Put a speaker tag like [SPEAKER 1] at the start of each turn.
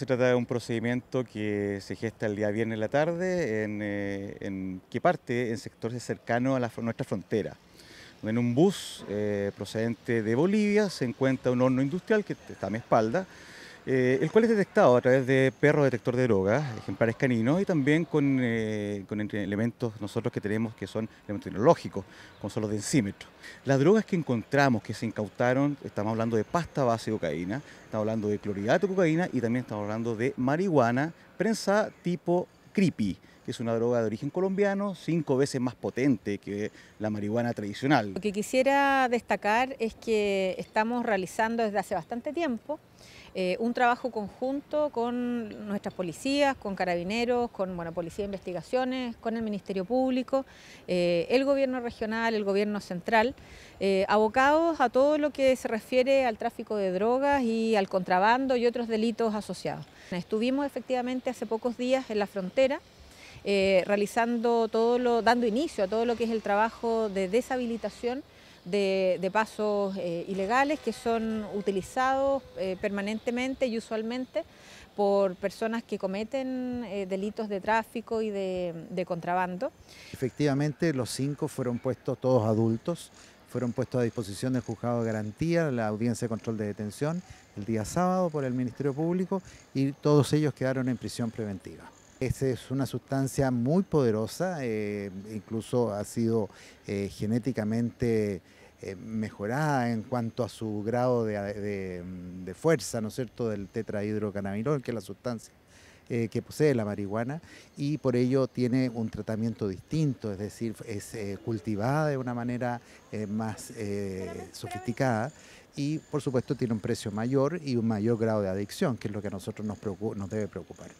[SPEAKER 1] Se trata de un procedimiento que se gesta el día viernes en la tarde, en, eh, que parte en sectores cercanos a nuestra frontera. En un bus eh, procedente de Bolivia se encuentra un horno industrial que está a mi espalda, eh, el cual es detectado a través de perro detector de drogas, ejemplares caninos, y también con, eh, elementos nosotros que tenemos que son elementos tecnológicos, como son los densímetros. Las drogas que encontramos, que se incautaron, estamos hablando de pasta base de cocaína, estamos hablando de clorhidrato de cocaína y también estamos hablando de marihuana prensa tipo creepy es una droga de origen colombiano, cinco veces más potente que la marihuana tradicional.
[SPEAKER 2] Lo que quisiera destacar es que estamos realizando desde hace bastante tiempo eh, un trabajo conjunto con nuestras policías, con carabineros, con bueno, Policía de Investigaciones, con el Ministerio Público, eh, el Gobierno Regional, el Gobierno Central, eh, abocados a todo lo que se refiere al tráfico de drogas y al contrabando y otros delitos asociados. Estuvimos efectivamente hace pocos días en la frontera, realizando todo lo, dando inicio a todo lo que es el trabajo de deshabilitación de, pasos eh, ilegales que son utilizados eh, permanentemente y usualmente por personas que cometen eh, delitos de tráfico y de, contrabando.
[SPEAKER 3] Efectivamente, los cinco fueron puestos todos adultos, fueron puestos a disposición del juzgado de garantía, la audiencia de control de detención, el día sábado por el Ministerio Público y todos ellos quedaron en prisión preventiva. Esa es una sustancia muy poderosa, eh, incluso ha sido eh, genéticamente eh, mejorada en cuanto a su grado de, fuerza, ¿no es cierto?, del tetrahidrocannabinol, que es la sustancia que posee la marihuana, y por ello tiene un tratamiento distinto, es decir, es cultivada de una manera más sofisticada y por supuesto tiene un precio mayor y un mayor grado de adicción, que es lo que a nosotros nos, nos debe preocupar.